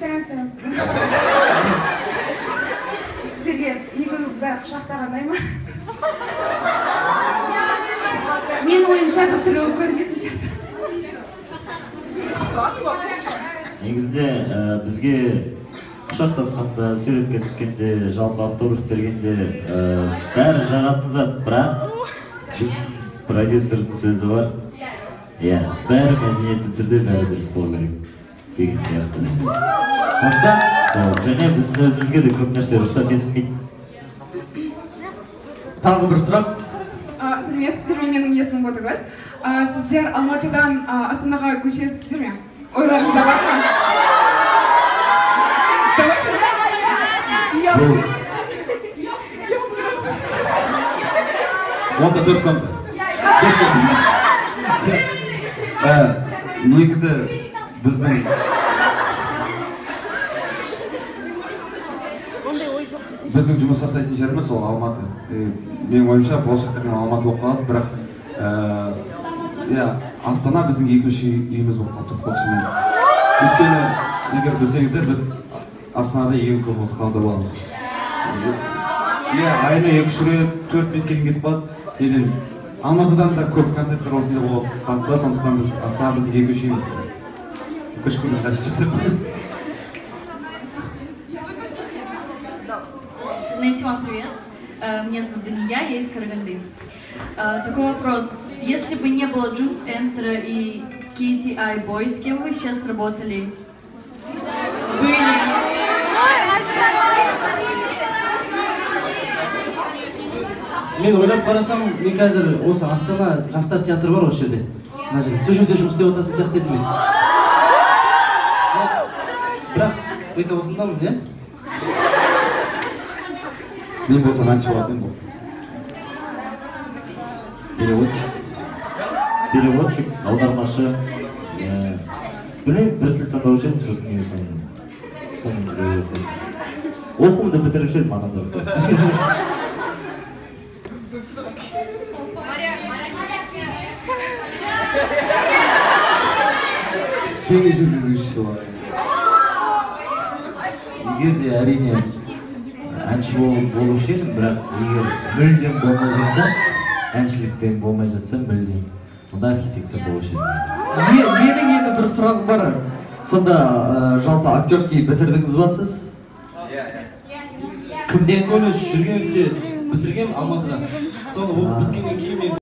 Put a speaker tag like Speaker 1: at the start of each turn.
Speaker 1: сәлеметсіздер сіздерге екеуіңізді құшақтағандай ма менің ойымша біртүрлі болып көрінетін сияқты
Speaker 2: негізінде бізге құшақтасқанда суретке түскенде жалпы автограф бергенде бәрі жағатын зат бірақ продюсердің сөзі бар иә бәрі мәдениетті түрде бәрі дұрыс болу керек. Деген сияқты сол және біздің өзімізге де көп нәрсе рұқсат етілмейді.
Speaker 3: Тағы бір сұрақ.
Speaker 1: Сәлеметсіздер ме менің есімім ботагөз. Сіздер алматыдан астанаға көшесіздер ме? Ойларыңызда бар ма?
Speaker 3: Онда төрт негізі біздің біздің жұмыс жасайтын жеріміз ол алматы. Менің ойымша болашақта мен алматы болып қалады бірақ иә астана біздің екінші үйіміз болып қалыптасып қалды шынымен өйткені егер білсеңіздер біз астанада ең көп осы қалада боламыз иә айына екі үш рет төрт бес келін кетіп қалады. Неден алматыдан да көп концерттер осында болып қалды да сондықтан біз астана біздің екінші үйіміз көшіп келген қажет жасап
Speaker 4: Нэнси, вам привет. Э, Меня зовут Дания, я из Караганды. Э, Такой вопрос. Если бы не было Juice Enter и KTI Boy, с кем вы сейчас работали?
Speaker 5: Мен ойлап қарасам мен қазір осы астана жастар театры бар осы жерде. Мына жерде сол жерде жұмыс істеп жататын сияқты едім мен. Бірақ бк осындамын иә?
Speaker 3: Мен болсам әнші болатын едім
Speaker 2: переводчик. Переводчик аудармашы. Білмеймін бір тіл таңдаушы едім сосын кейін соны соны оқуымды бітіруші едім анада мысалы
Speaker 3: теңіз жүргізушісі бар.
Speaker 2: Егер де әрине әнші болушы едім бірақ егер мүлдем болмай жатса әншілікпен болмай жатса мүлдем. Онда архитектор болушы едім.
Speaker 6: Ме- менің енді бір сұрағым бар. Сонда ә, жалпы актерский бітірдіңіз ба сіз? Кімнен
Speaker 5: колледж жүргенде? Бітіргенмін алматыда соны оқып біткеннен кейін мен